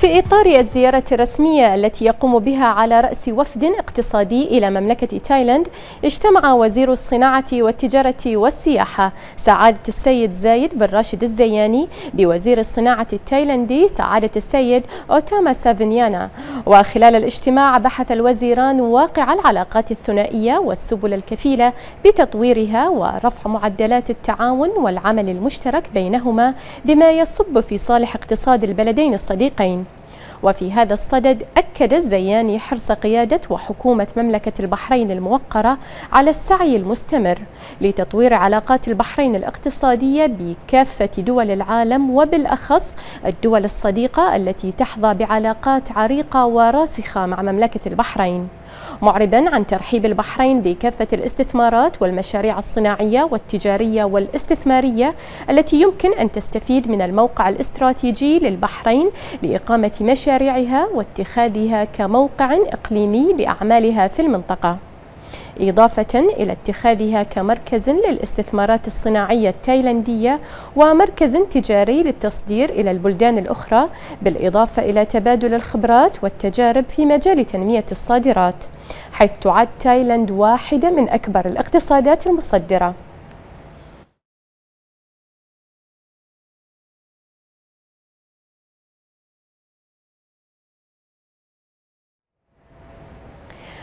في إطار الزيارة الرسمية التي يقوم بها على رأس وفد اقتصادي إلى مملكة تايلاند اجتمع وزير الصناعة والتجارة والسياحة سعادة السيد زايد بن راشد الزياني بوزير الصناعة التايلندي سعادة السيد أوتاما سافينيانا. وخلال الاجتماع بحث الوزيران واقع العلاقات الثنائية والسبل الكفيلة بتطويرها ورفع معدلات التعاون والعمل المشترك بينهما بما يصب في صالح اقتصاد البلدين الصديقين. وفي هذا الصدد أكد الزياني حرص قيادة وحكومة مملكة البحرين الموقرة على السعي المستمر لتطوير علاقات البحرين الاقتصادية بكافة دول العالم وبالأخص الدول الصديقة التي تحظى بعلاقات عريقة وراسخة مع مملكة البحرين. معربا عن ترحيب البحرين بكافة الاستثمارات والمشاريع الصناعية والتجارية والاستثمارية التي يمكن أن تستفيد من الموقع الاستراتيجي للبحرين لإقامة مشاريعها واتخاذها كموقع إقليمي لأعمالها في المنطقة. إضافة إلى اتخاذها كمركز للاستثمارات الصناعية التايلندية ومركز تجاري للتصدير إلى البلدان الأخرى بالإضافة إلى تبادل الخبرات والتجارب في مجال تنمية الصادرات حيث تعد تايلاند واحدة من أكبر الاقتصادات المصدرة.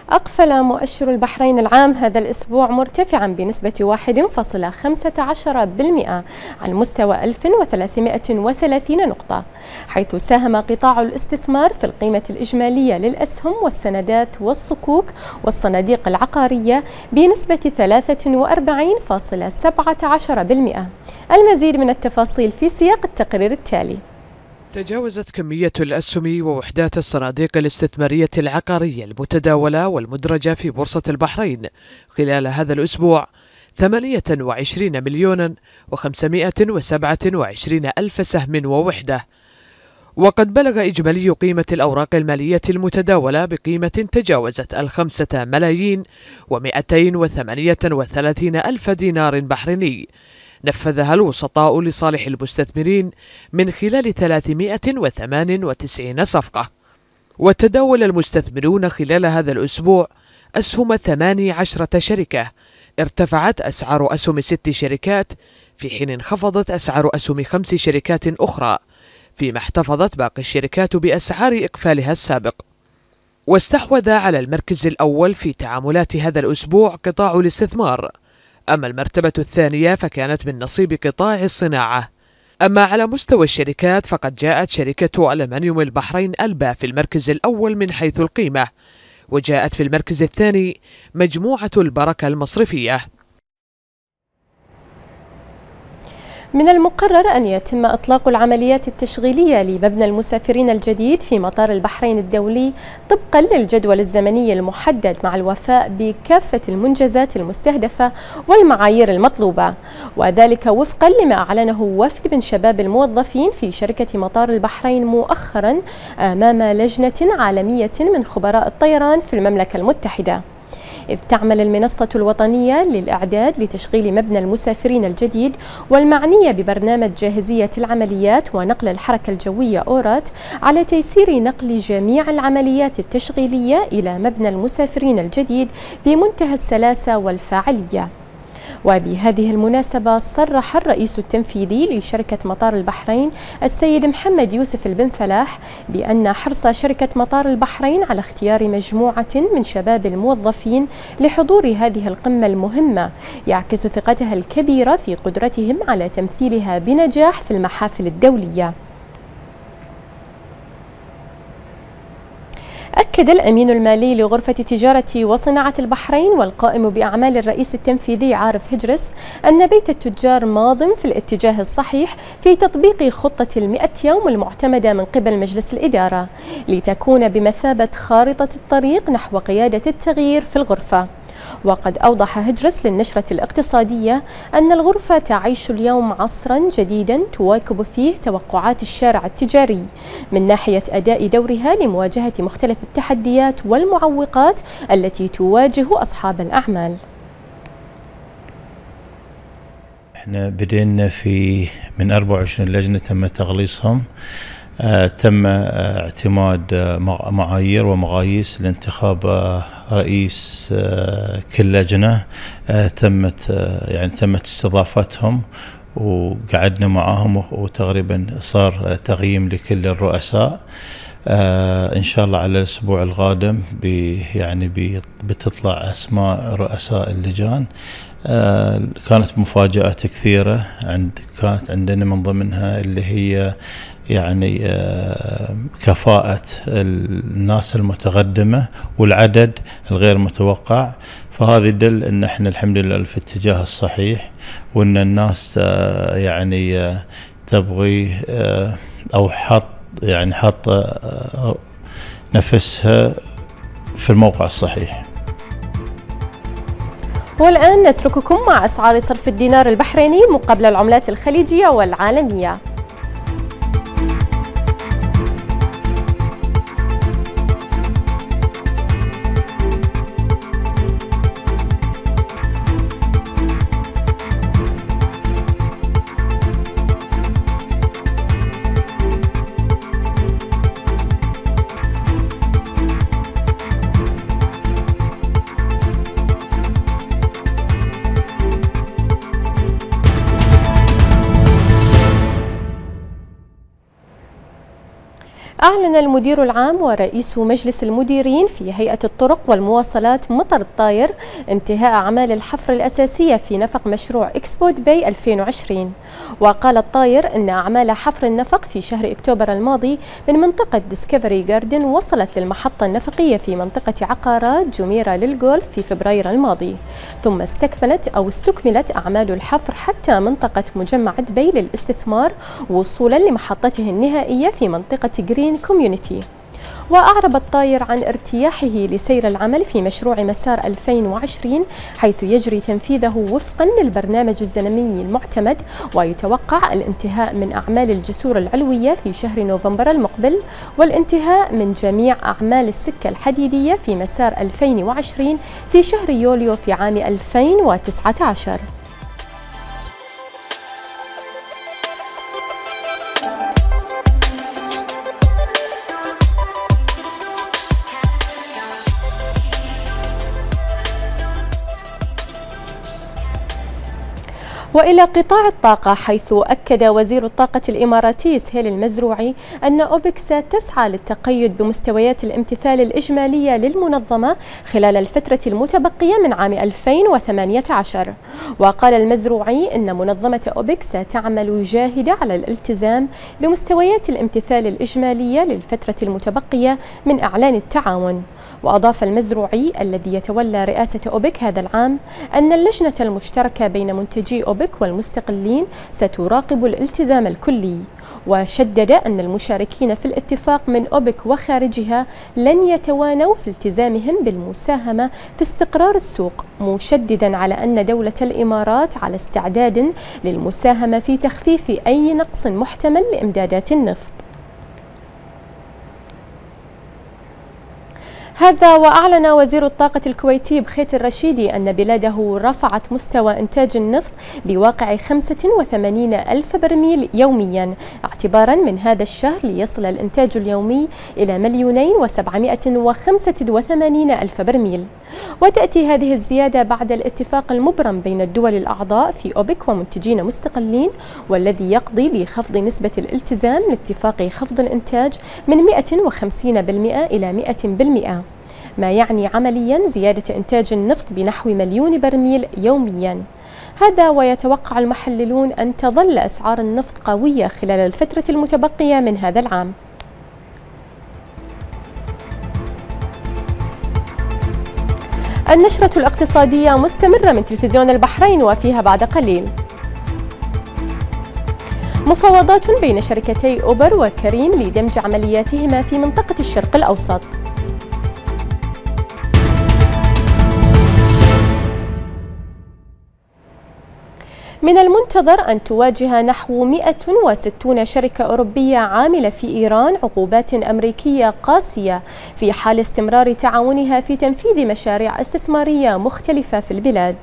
أقفل مؤشر البحرين العام هذا الأسبوع مرتفعا بنسبة 1.15% عن مستوى 1330 نقطة حيث ساهم قطاع الاستثمار في القيمة الإجمالية للأسهم والسندات والصكوك والصناديق العقارية بنسبة 43.17% المزيد من التفاصيل في سياق التقرير التالي. تجاوزت كمية الأسهم ووحدات الصناديق الاستثمارية العقارية المتداولة والمدرجة في بورصة البحرين. خلال هذا الأسبوع 28 مليون و527 ألف سهم ووحدة. وقد بلغ إجمالي قيمة الأوراق المالية المتداولة بقيمة تجاوزت الخمسة ملايين ومئتين وثمانية وثلاثين ألف دينار بحريني. نفذها الوسطاء لصالح المستثمرين من خلال 398 صفقة. وتداول المستثمرون خلال هذا الأسبوع أسهم 18 شركة. ارتفعت أسعار أسهم ست شركات في حين انخفضت أسعار أسهم خمس شركات أخرى فيما احتفظت باقي الشركات بأسعار إقفالها السابق. واستحوذ على المركز الأول في تعاملات هذا الأسبوع قطاع الاستثمار. أما المرتبة الثانية فكانت من نصيب قطاع الصناعة. أما على مستوى الشركات فقد جاءت شركة ألمنيوم البحرين ألبا في المركز الأول من حيث القيمة وجاءت في المركز الثاني مجموعة البركة المصرفية. من المقرر أن يتم إطلاق العمليات التشغيلية لمبنى المسافرين الجديد في مطار البحرين الدولي طبقا للجدول الزمني المحدد مع الوفاء بكافة المنجزات المستهدفة والمعايير المطلوبة. وذلك وفقا لما أعلنه وفد من شباب الموظفين في شركة مطار البحرين مؤخرا أمام لجنة عالمية من خبراء الطيران في المملكة المتحدة. إذ تعمل المنصة الوطنية للإعداد لتشغيل مبنى المسافرين الجديد والمعنية ببرنامج جاهزية العمليات ونقل الحركة الجوية أورات على تيسير نقل جميع العمليات التشغيلية إلى مبنى المسافرين الجديد بمنتهى السلاسة والفاعلية. وبهذه المناسبة صرح الرئيس التنفيذي لشركة مطار البحرين السيد محمد يوسف البن فلاح بأن حرص شركة مطار البحرين على اختيار مجموعة من شباب الموظفين لحضور هذه القمة المهمة. يعكس ثقتها الكبيرة في قدرتهم على تمثيلها بنجاح في المحافل الدولية. أكد الأمين المالي لغرفة تجارة وصناعة البحرين والقائم بأعمال الرئيس التنفيذي عارف هجرس أن بيت التجار ماض في الاتجاه الصحيح في تطبيق خطة المئة يوم المعتمدة من قبل مجلس الإدارة لتكون بمثابة خارطة الطريق نحو قيادة التغيير في الغرفة. وقد أوضح هجرس للنشرة الاقتصادية أن الغرفة تعيش اليوم عصرا جديدا تواكب فيه توقعات الشارع التجاري من ناحية أداء دورها لمواجهة مختلف التحديات والمعوقات التي تواجه أصحاب الأعمال. إحنا بدينا في من 24 لجنة تم تغليصهم. تم اعتماد معايير ومقاييس لانتخاب رئيس كل لجنة. تمت يعني تمت استضافتهم وقعدنا معاهم وتقريبا صار تقييم لكل الرؤساء. آه إن شاء الله على الأسبوع القادم يعني بي بتطلع أسماء رؤساء اللجان. آه كانت مفاجات كثيرة عند كانت عندنا من ضمنها اللي هي يعني آه كفاءة الناس المتقدمة والعدد الغير متوقع. فهذا يدل إن إحنا الحمد لله في الاتجاه الصحيح وإن الناس آه يعني آه تبغي أو حط يعني حاطه نفسها في الموقع الصحيح. والآن نترككم مع أسعار صرف الدينار البحريني مقابل العملات الخليجية والعالمية. أعلن المدير العام ورئيس مجلس المديرين في هيئة الطرق والمواصلات مطر الطاير انتهاء أعمال الحفر الأساسية في نفق مشروع إكسبو دبي 2020 وقال الطاير أن أعمال حفر النفق في شهر أكتوبر الماضي من منطقة ديسكفري جاردن وصلت للمحطة النفقية في منطقة عقارات جميرة للجولف في فبراير الماضي. ثم استكملت أو استكملت أعمال الحفر حتى منطقة مجمع دبي للاستثمار وصولا لمحطته النهائية في منطقة جرين كوميونيتي وأعرب الطاير عن ارتياحه لسير العمل في مشروع مسار 2020 حيث يجري تنفيذه وفقا للبرنامج الزمني المعتمد ويتوقع الانتهاء من أعمال الجسور العلوية في شهر نوفمبر المقبل والانتهاء من جميع أعمال السكة الحديدية في مسار 2020 في شهر يوليو في عام 2019 وإلى قطاع الطاقة حيث أكد وزير الطاقة الإماراتي سهيل المزروعي أن أوبك ستسعى للتقيد بمستويات الامتثال الإجمالية للمنظمة خلال الفترة المتبقية من عام 2018 وقال المزروعي أن منظمة أوبك ستعمل جاهدة على الالتزام بمستويات الامتثال الإجمالية للفترة المتبقية من إعلان التعاون. وأضاف المزروعي الذي يتولى رئاسة أوبك هذا العام أن اللجنة المشتركة بين منتجي أوبك والمستقلين ستراقب الالتزام الكلي. وشدد أن المشاركين في الاتفاق من أوبك وخارجها لن يتوانوا في التزامهم بالمساهمة في استقرار السوق مشددا على أن دولة الإمارات على استعداد للمساهمة في تخفيف أي نقص محتمل لإمدادات النفط. هذا وأعلن وزير الطاقة الكويتي بخيت الرشيدي أن بلاده رفعت مستوى إنتاج النفط بواقع 85 ألف برميل يوميا اعتبارا من هذا الشهر ليصل الإنتاج اليومي إلى مليونين وسبعمائة وخمسة وثمانين ألف برميل. وتأتي هذه الزيادة بعد الاتفاق المبرم بين الدول الأعضاء في أوبك ومنتجين مستقلين والذي يقضي بخفض نسبة الالتزام لاتفاق خفض الإنتاج من 150% إلى 100% ما يعني عمليا زيادة إنتاج النفط بنحو مليون برميل يوميا. هذا ويتوقع المحللون أن تظل أسعار النفط قوية خلال الفترة المتبقية من هذا العام. النشرة الاقتصادية مستمرة من تلفزيون البحرين وفيها بعد قليل. مفاوضات بين شركتي أوبر وكريم لدمج عملياتهما في منطقة الشرق الأوسط. من المنتظر أن تواجه نحو 160 شركة أوروبية عاملة في إيران عقوبات أمريكية قاسية في حال استمرار تعاونها في تنفيذ مشاريع استثمارية مختلفة في البلاد.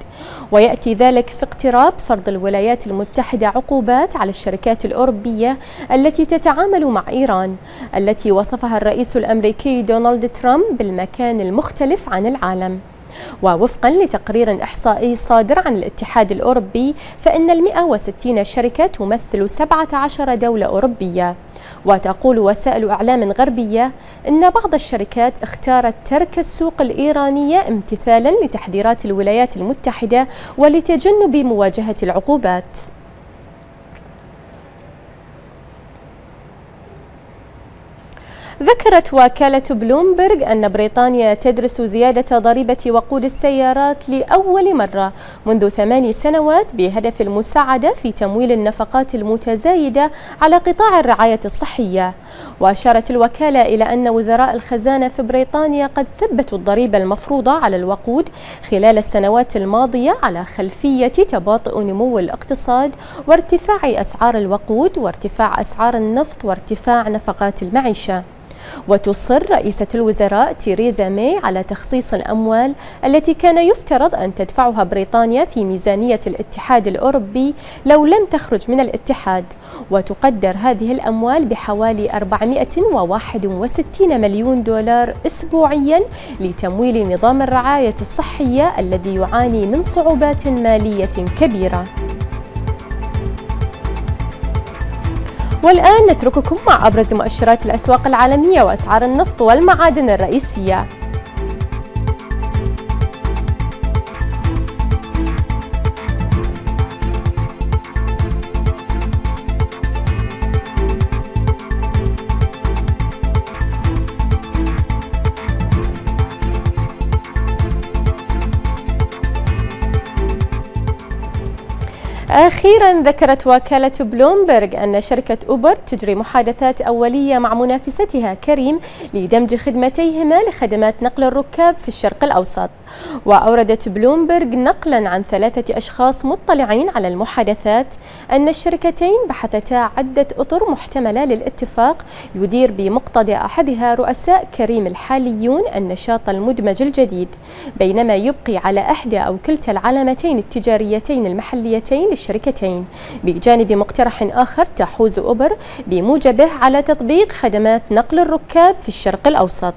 ويأتي ذلك في اقتراب فرض الولايات المتحدة عقوبات على الشركات الأوروبية التي تتعامل مع إيران التي وصفها الرئيس الأمريكي دونالد ترامب بالمكان المختلف عن العالم. ووفقا لتقرير إحصائي صادر عن الاتحاد الأوروبي فإن ال 160 شركة تمثل 17 دولة أوروبية. وتقول وسائل إعلام غربية أن بعض الشركات اختارت ترك السوق الإيرانية امتثالا لتحذيرات الولايات المتحدة ولتجنب مواجهة العقوبات. ذكرت وكالة بلومبرغ أن بريطانيا تدرس زيادة ضريبة وقود السيارات لأول مرة منذ ثماني سنوات بهدف المساعدة في تمويل النفقات المتزايدة على قطاع الرعاية الصحية. وأشارت الوكالة إلى أن وزراء الخزانة في بريطانيا قد ثبتوا الضريبة المفروضة على الوقود خلال السنوات الماضية على خلفية تباطؤ نمو الاقتصاد وارتفاع أسعار الوقود وارتفاع أسعار النفط وارتفاع نفقات المعيشة. وتصر رئيسة الوزراء تيريزا ماي على تخصيص الأموال التي كان يفترض أن تدفعها بريطانيا في ميزانية الاتحاد الأوروبي لو لم تخرج من الاتحاد. وتقدر هذه الأموال بحوالي 461 مليون دولار أسبوعيا لتمويل نظام الرعاية الصحية الذي يعاني من صعوبات مالية كبيرة. والآن نترككم مع أبرز مؤشرات الأسواق العالمية وأسعار النفط والمعادن الرئيسية. أخيرا ذكرت وكالة بلومبرغ أن شركة أوبر تجري محادثات أولية مع منافستها كريم لدمج خدمتيهما لخدمات نقل الركاب في الشرق الأوسط. وأوردت بلومبرغ نقلا عن ثلاثة أشخاص مطلعين على المحادثات أن الشركتين بحثتا عدة أطر محتملة للاتفاق. يدير بمقتضى أحدها رؤساء كريم الحاليون النشاط المدمج الجديد. بينما يبقي على إحدى أو كلتا العلامتين التجاريتين المحليتين للشركتين بجانب مقترح آخر تحوز أوبر بموجبه على تطبيق خدمات نقل الركاب في الشرق الأوسط.